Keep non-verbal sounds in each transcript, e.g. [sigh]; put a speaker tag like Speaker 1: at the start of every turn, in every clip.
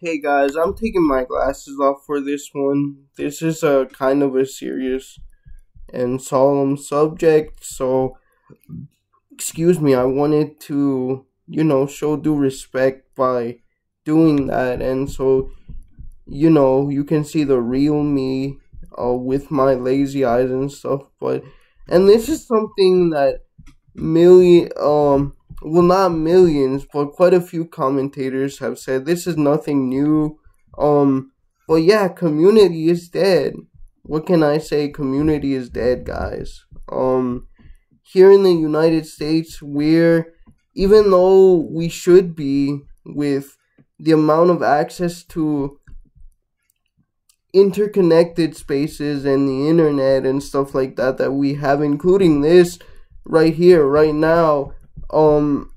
Speaker 1: Hey guys, I'm taking my glasses off for this one. This is a kind of a serious and solemn subject, so excuse me, I wanted to, you know, show due respect by doing that, and so, you know, you can see the real me uh, with my lazy eyes and stuff, but, and this is something that million, um, well, not millions, but quite a few commentators have said this is nothing new. Um, but yeah, community is dead. What can I say? Community is dead, guys. Um, here in the United States, we're, even though we should be with the amount of access to interconnected spaces and the internet and stuff like that that we have, including this right here, right now, um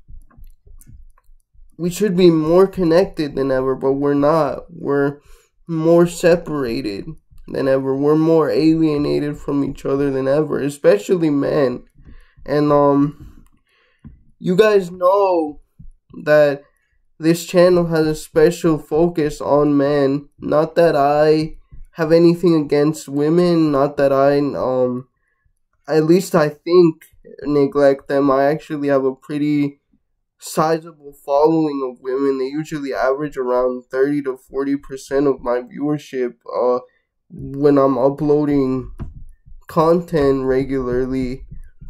Speaker 1: we should be more connected than ever, but we're not. We're more separated than ever. We're more alienated from each other than ever, especially men. And um you guys know that this channel has a special focus on men. Not that I have anything against women, not that I um at least I think neglect them. I actually have a pretty sizable following of women. They usually average around 30 to 40% of my viewership uh, when I'm uploading content regularly.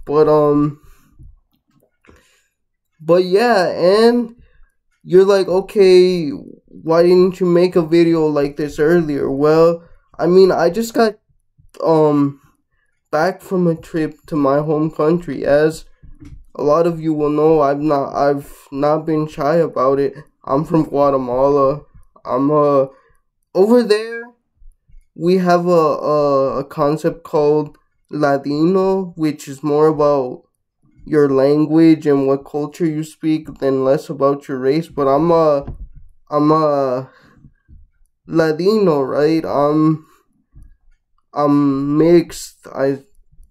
Speaker 1: But, um, but yeah, and you're like, okay, why didn't you make a video like this earlier? Well, I mean, I just got, um, back from a trip to my home country. As a lot of you will know, I've not I've not been shy about it. I'm from Guatemala. I'm uh over there. We have a, a, a concept called Ladino, which is more about your language and what culture you speak than less about your race. But I'm a I'm a Ladino, right? I'm I'm mixed. I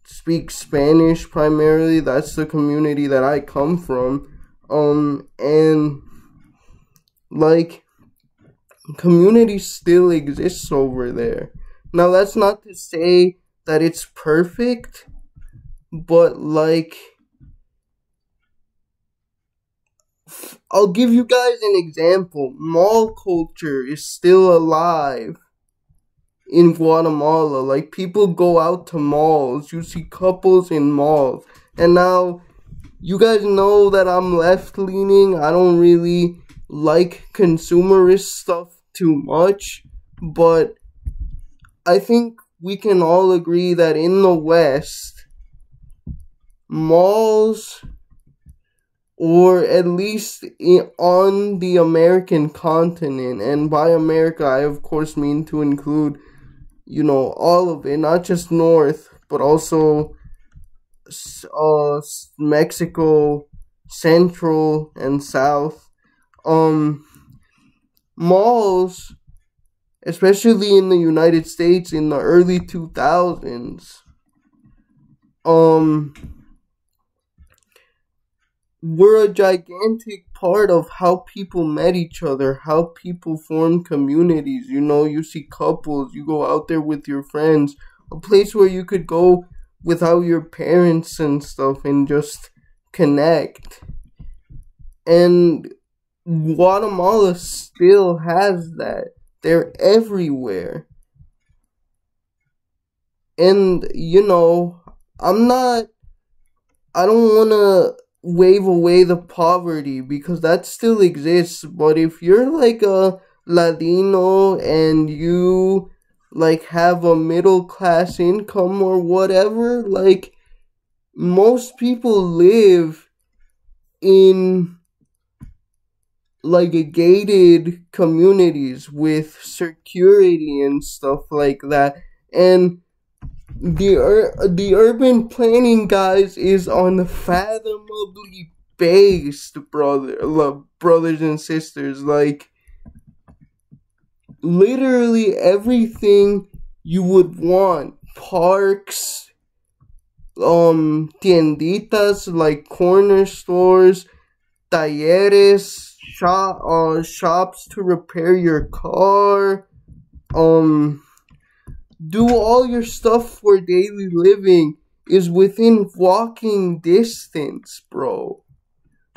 Speaker 1: speak Spanish primarily. That's the community that I come from. Um, and like, community still exists over there. Now, that's not to say that it's perfect, but like, I'll give you guys an example. Mall culture is still alive in Guatemala. Like people go out to malls. You see couples in malls. And now you guys know that I'm left leaning. I don't really like consumerist stuff too much, but I think we can all agree that in the West, malls or at least on the American continent, and by America, I of course mean to include you know, all of it, not just North, but also uh, Mexico, Central, and South. Um, malls, especially in the United States in the early 2000s, um, were a gigantic part of how people met each other, how people formed communities. You know, you see couples, you go out there with your friends, a place where you could go without your parents and stuff and just connect. And Guatemala still has that. They're everywhere. And, you know, I'm not, I don't want to wave away the poverty because that still exists. But if you're like a Ladino and you like have a middle class income or whatever, like most people live in like a gated communities with security and stuff like that. And the ur- the urban planning guys is unfathomably based, brother, love, brothers and sisters. Like literally everything you would want, parks, um, tienditas like corner stores, talleres, shop uh shops to repair your car um do all your stuff for daily living is within walking distance bro.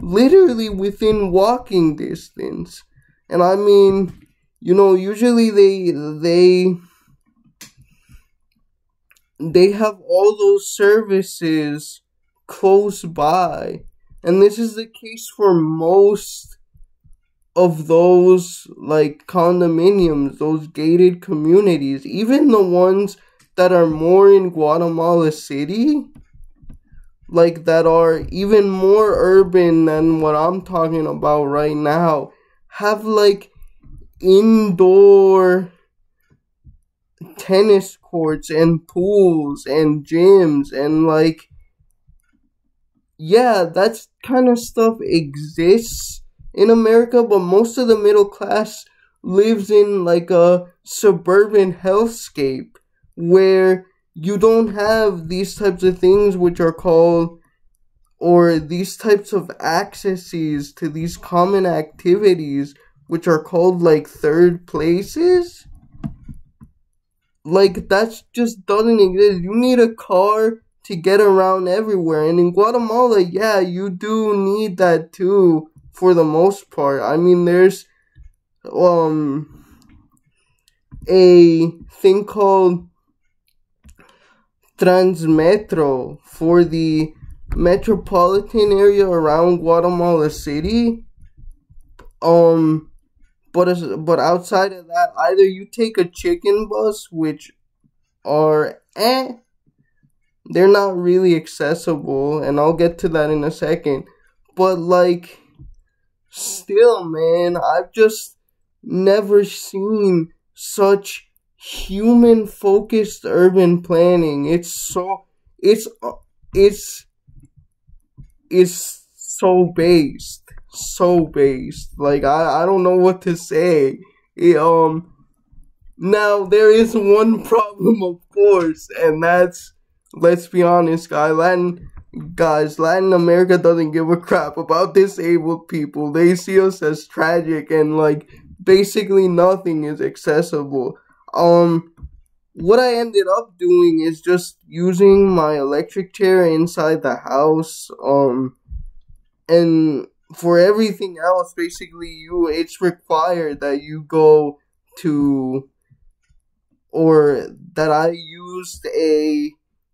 Speaker 1: Literally within walking distance. And i mean you know usually they they they have all those services close by. And this is the case for most of those like condominiums, those gated communities, even the ones that are more in Guatemala City, like that are even more urban than what I'm talking about right now, have like indoor tennis courts and pools and gyms and like yeah, that's kind of stuff exists in America, but most of the middle class lives in like a suburban hellscape where you don't have these types of things which are called or these types of accesses to these common activities which are called like third places. Like that's just doesn't exist. You need a car to get around everywhere. And in guatemala yeah you do need that too for the most part. I mean, there's um a thing called Transmetro for the metropolitan area around Guatemala City. Um, but but outside of that, either you take a chicken bus, which are eh, they're not really accessible, and I'll get to that in a second. But like still, man, I've just never seen such human focused urban planning. It's so it's it's it's so based, so based. Like I I don't know what to say. It, um now there is one [laughs] problem of course and that's let's be honest guy Latin guys, Latin America doesn't give a crap about disabled people. They see us as tragic and like basically nothing is accessible. Um what I ended up doing is just using my electric chair inside the house. Um and for everything else basically you it's required that you go to or that I used a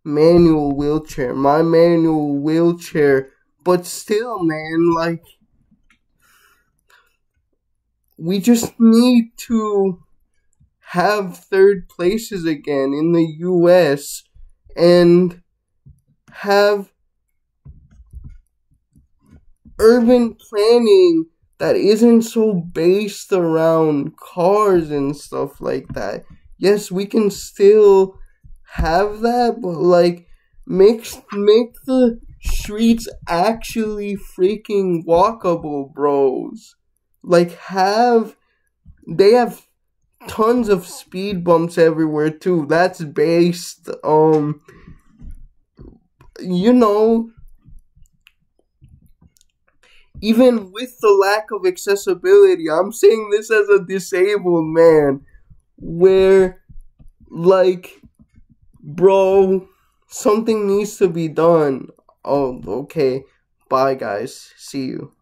Speaker 1: manual wheelchair, my manual wheelchair, but still, man, like, we just need to have third places again in the US and have urban planning that isn't so based around cars and stuff like that. Yes, we can still have that, but like make make the streets actually freaking walkable, bros. Like have they have tons of speed bumps everywhere too. That's based um you know even with the lack of accessibility, I'm saying this as a disabled man where like bro, something needs to be done. Oh, okay. Bye, guys. See you.